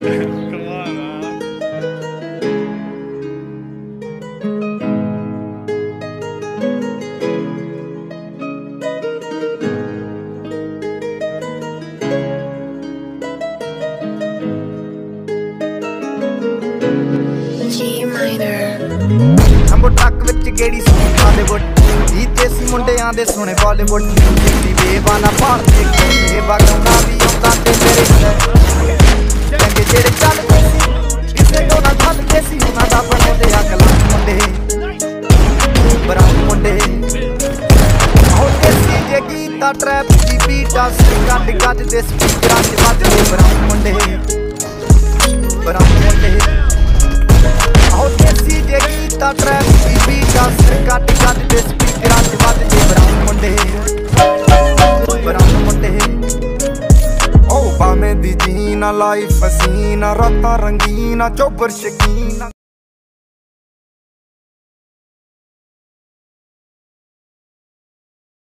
Come on, man. G minor. ਅੰਬੋ ਟੱਕ ਵਿੱਚ ਗੇੜੀ ਸੋਹਣੀ ਬਾਲੀਵੁੱਡ ਜੀ ਦੇਸੀ ਮੁੰਡਿਆਂ ਦੇ ਸੋਹਣੇ ਬਾਲੀਵੁੱਡ ਦੀ ਬੇਵਾਨਾ ਭਾਰਤੀ ਕੇ ਵਗਣਾ ਚੱਲਦੇ ਸੀ ਉਹਨਾਂ ਦਾ ਬਣਦੇ ਅਕਲਾਂ ਮੁੰਡੇ ਬਰਾਉਨ ਮੁੰਡੇ ਹੋ ਦੇਸੀ ਜੇ ਗੀਤਾ ਟਰੈਪ ਦੀ ਬੀਟਾ ਗੱਡ ਗੱਡ ਦੇ ਸਪੀਕਰਾਂ 'ਚ ਵੱਜਦੇ ਬਰਾਉਨ ਮੁੰਡੇ ਬਰਾਉਨ ਮੁੰਡੇ ਆਹੋ ਦੇਸੀ ਜੇ ਗੀਤਾ ਟਰੈਪ ਦੀ ਬੀਟਾ ਕੱਟ ਕੱਟ ਦੇ ਸਪੀਕਰਾਂ 'ਚ ਵੱਜਦੇ ਬਰਾਉਨ ਮੁੰਡੇ ਬਰਾਉਨ ਮੁੰਡੇ ਓ ਬਾਵੇਂ ਦੀ ਜੀਨਾ ਲਾਈਫ ਹਸੀਨਾ ਰਾਤਾਂ ਰੰਗੀਨਾ ਚੋਬਰ ਸ਼ਕੀਨਾ